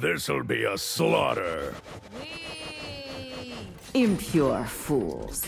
This'll be a slaughter. Impure fools.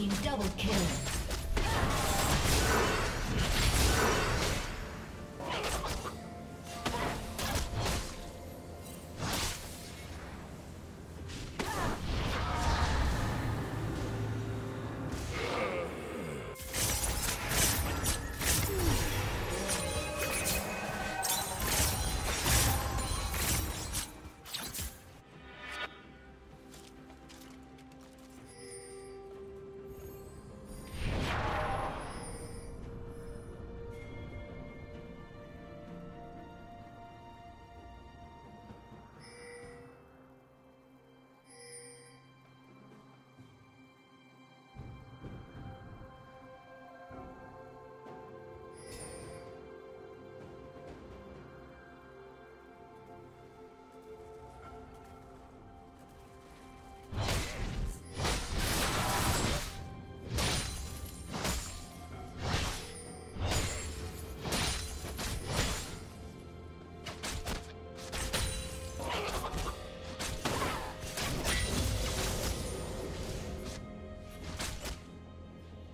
Team double kill.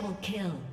Double kill.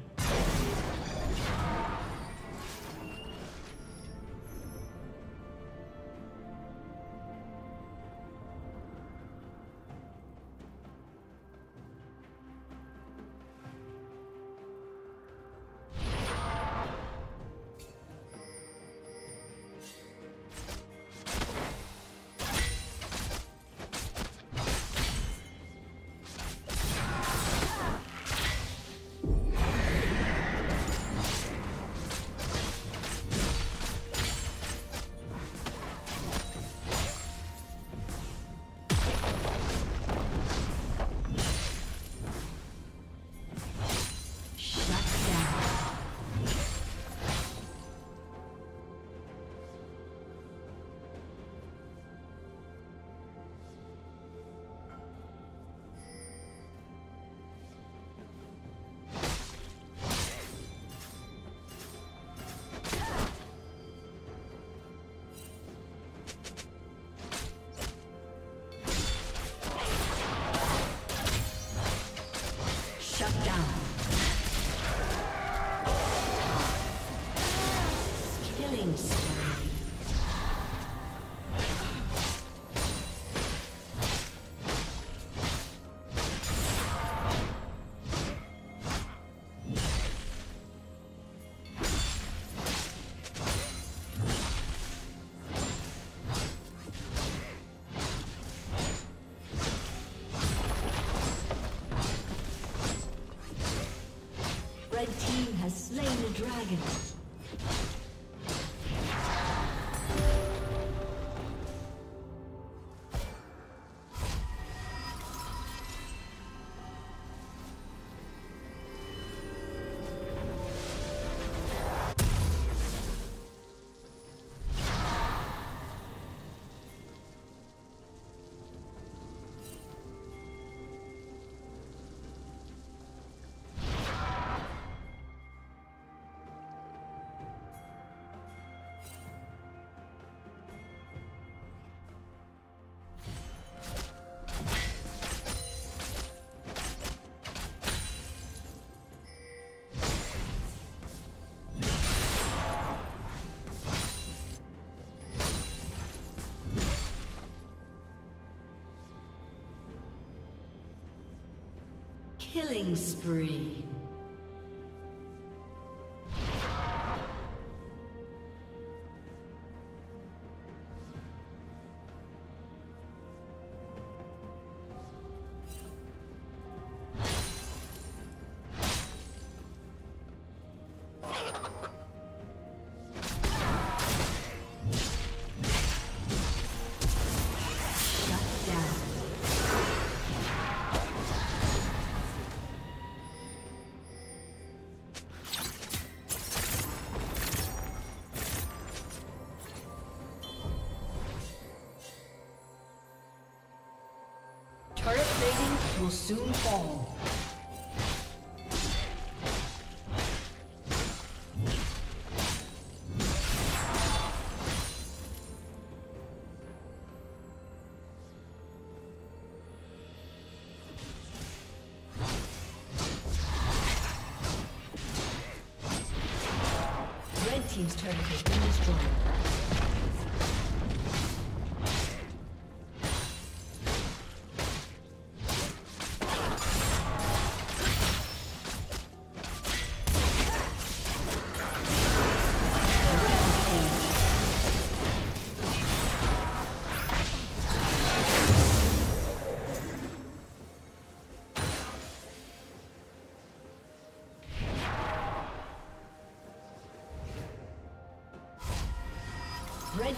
Killing spree. Killing spree. Will soon fall.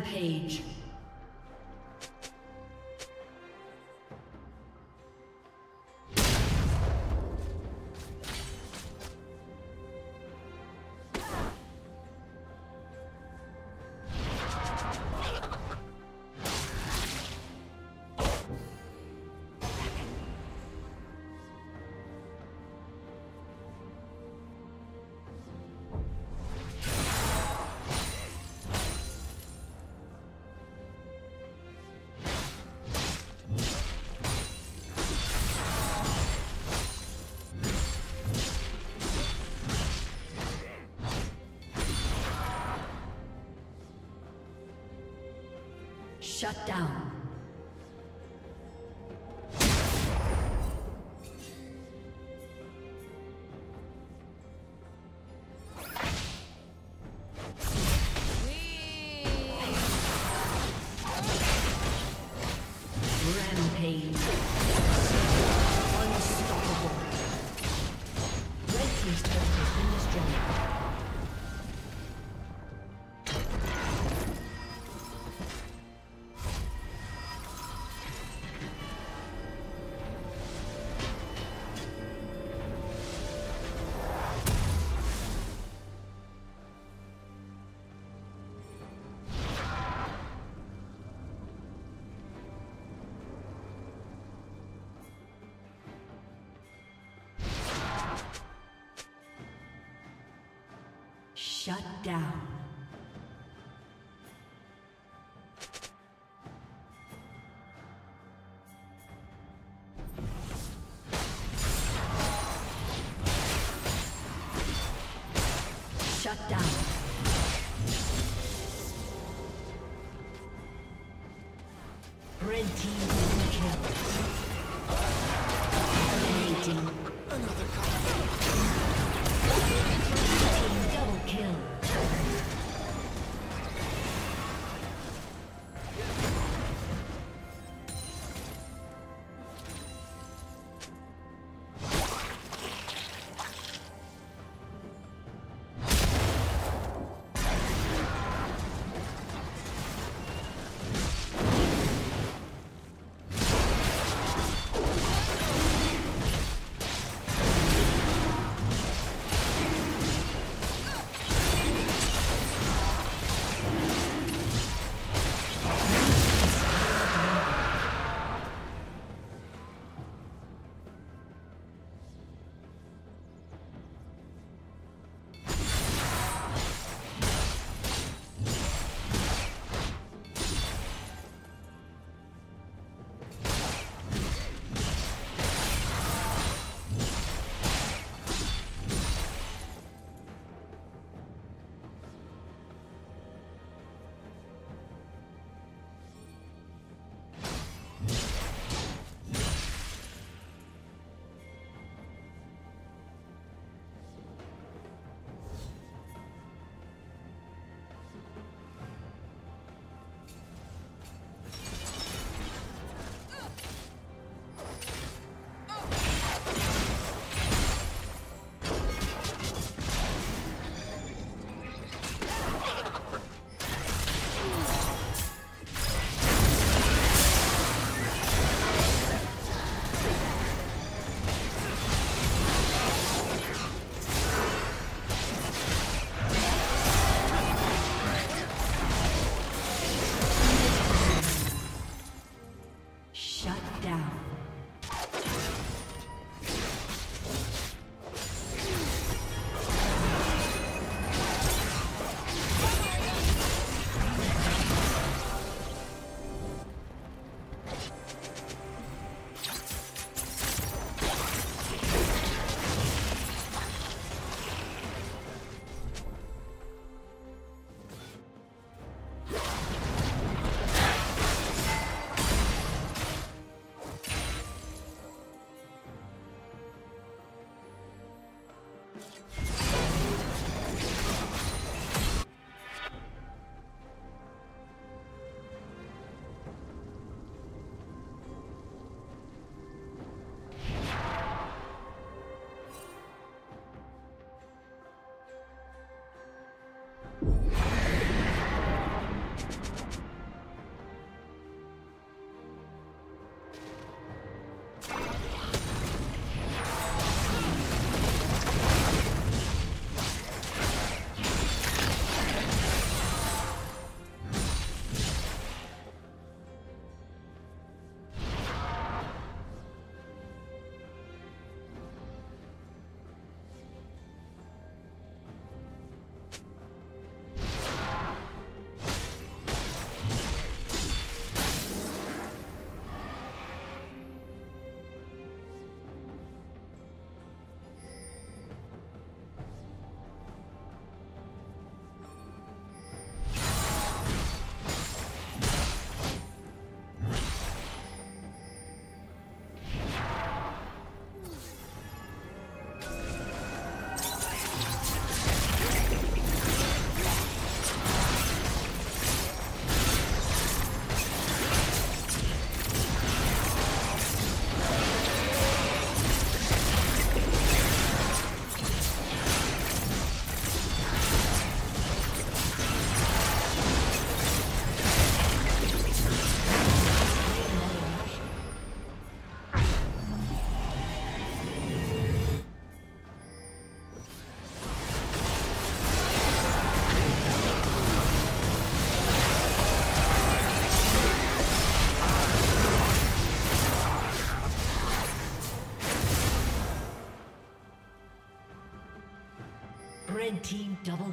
Rampage. Shut down. Down.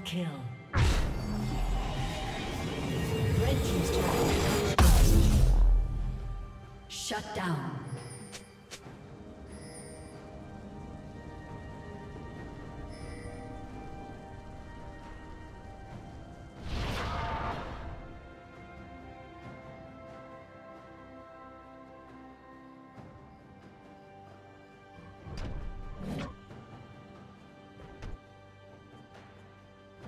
Kill. Red team's turret. Shut down.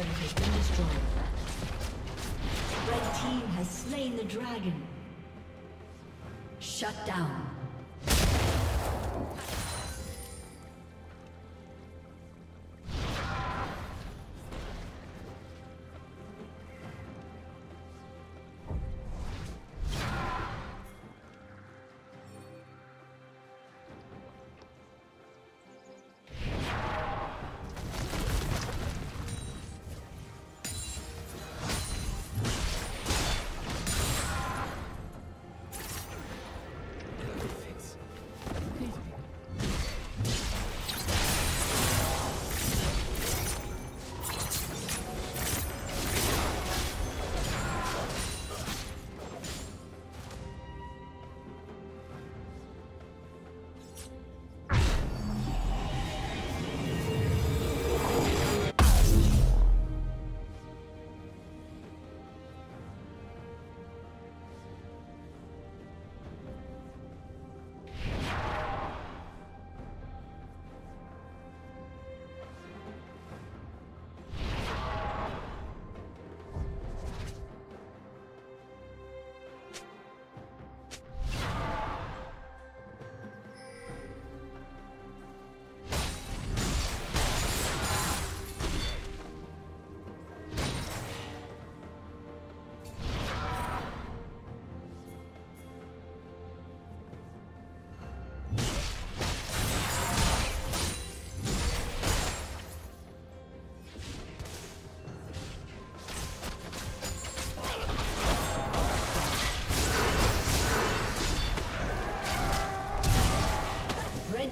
Turret has been destroyed. Red Team has slain the dragon. Shut down.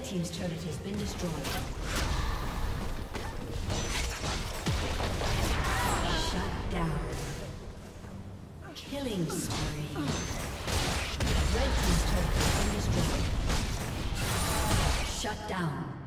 Team's turret has been destroyed. Shut down. Killing spree. Red team's turret has been destroyed. Shut down.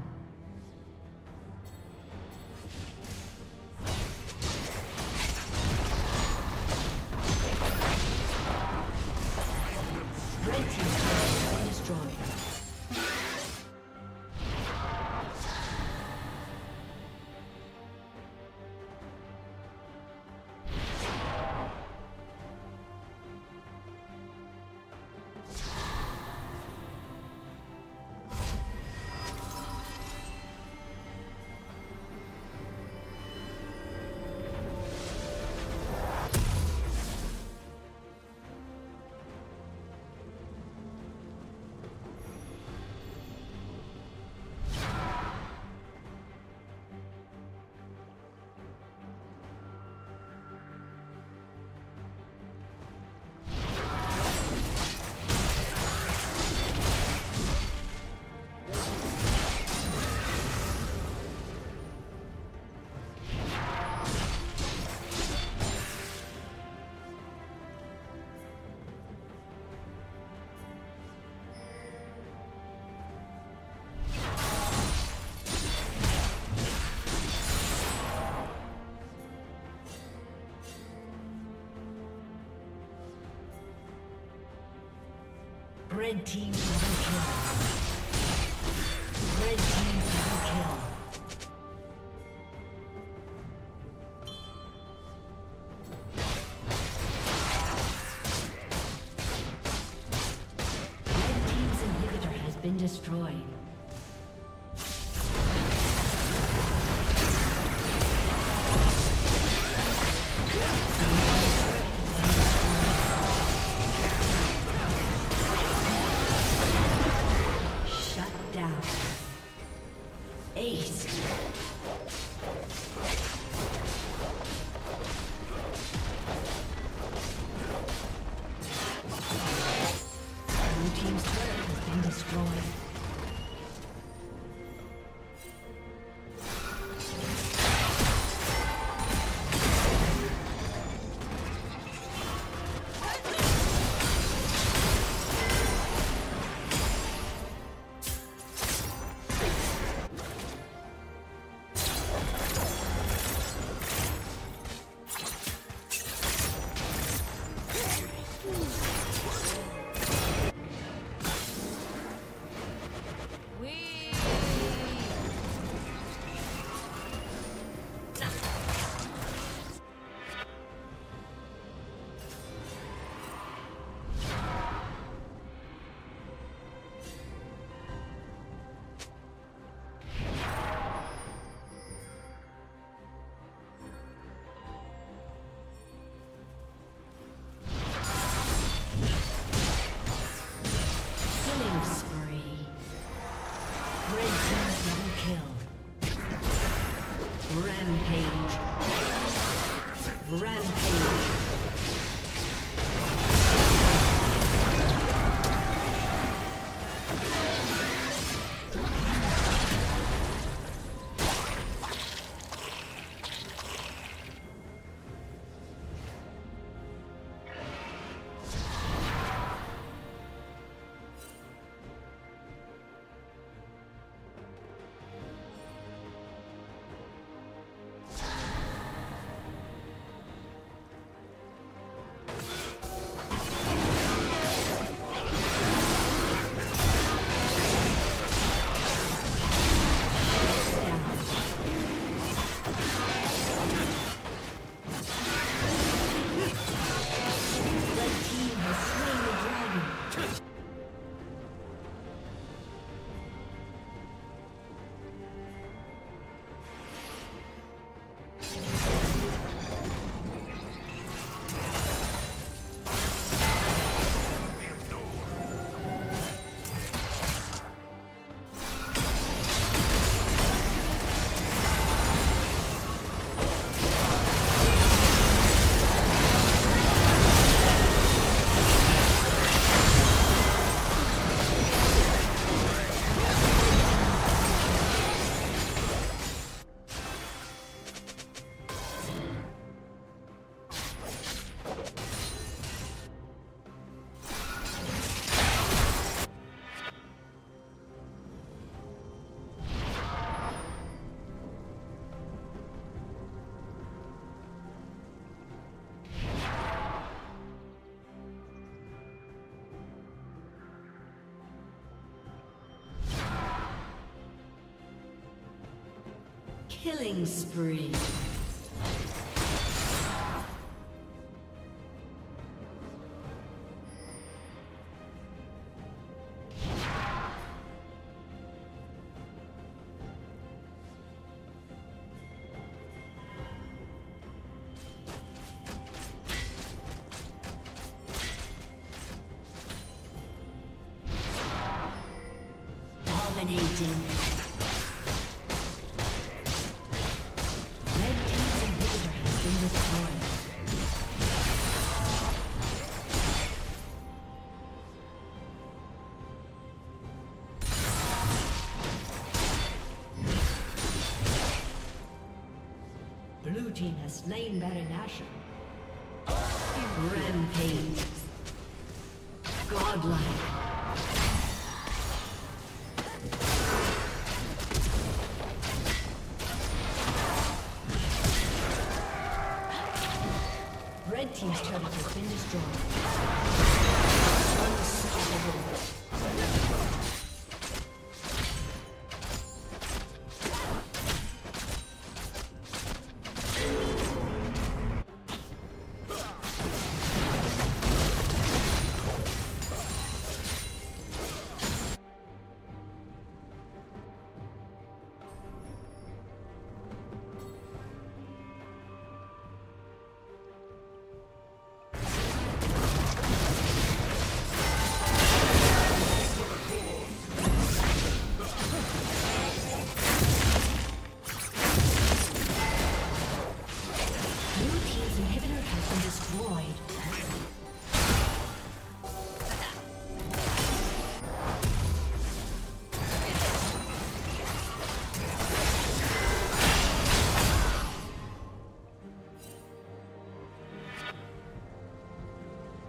Red team double kill. Red team double kill. Red team's inhibitor has been destroyed. ace. Killing spree. Has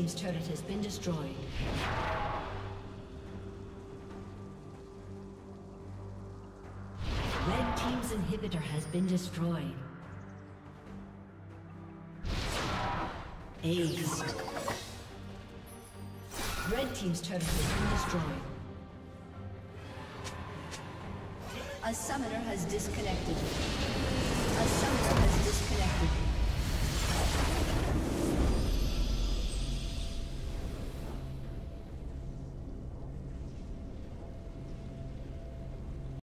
Team's turret has been destroyed. Red Team's inhibitor has been destroyed. Ace. Red Team's turret has been destroyed. A summoner has disconnected. A summoner has disconnected.